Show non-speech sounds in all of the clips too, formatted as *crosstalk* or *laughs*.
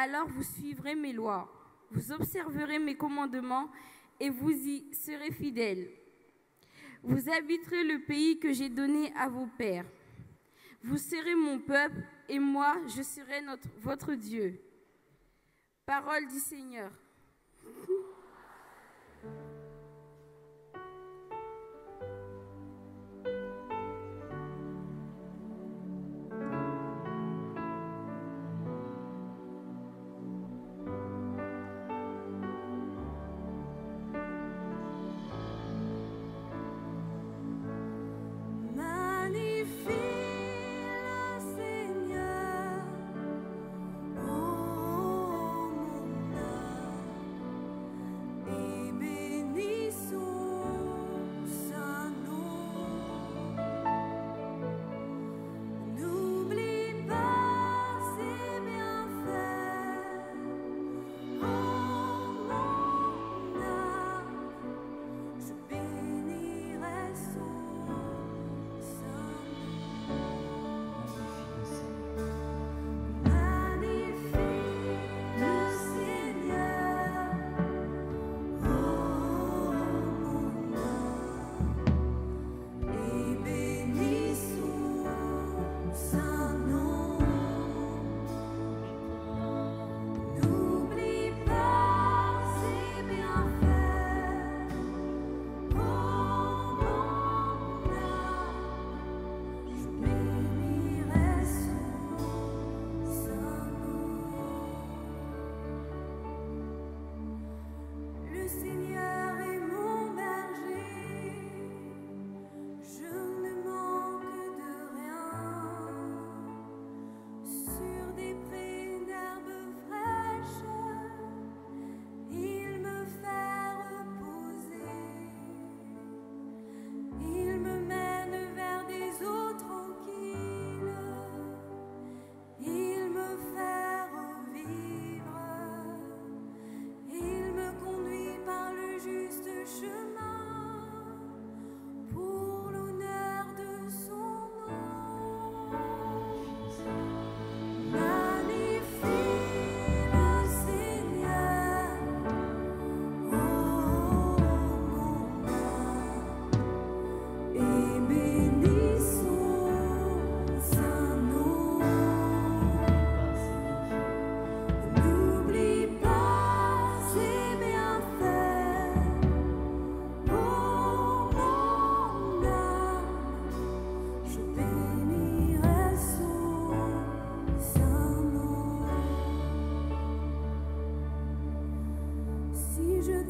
Alors vous suivrez mes lois, vous observerez mes commandements et vous y serez fidèles. Vous habiterez le pays que j'ai donné à vos pères. Vous serez mon peuple et moi, je serai votre Dieu. Parole du Seigneur. *laughs*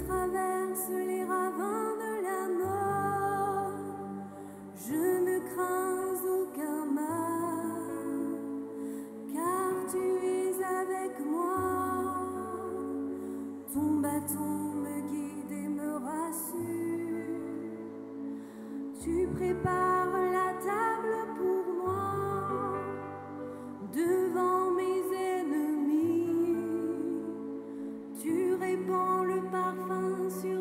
traverse les ravins de la mort, je ne crains aucun mal, car tu es avec moi. Ton bâton me guide et me rassure. Tu prépares la table pour moi devant mes ennemis. Tu répands le parfum. once you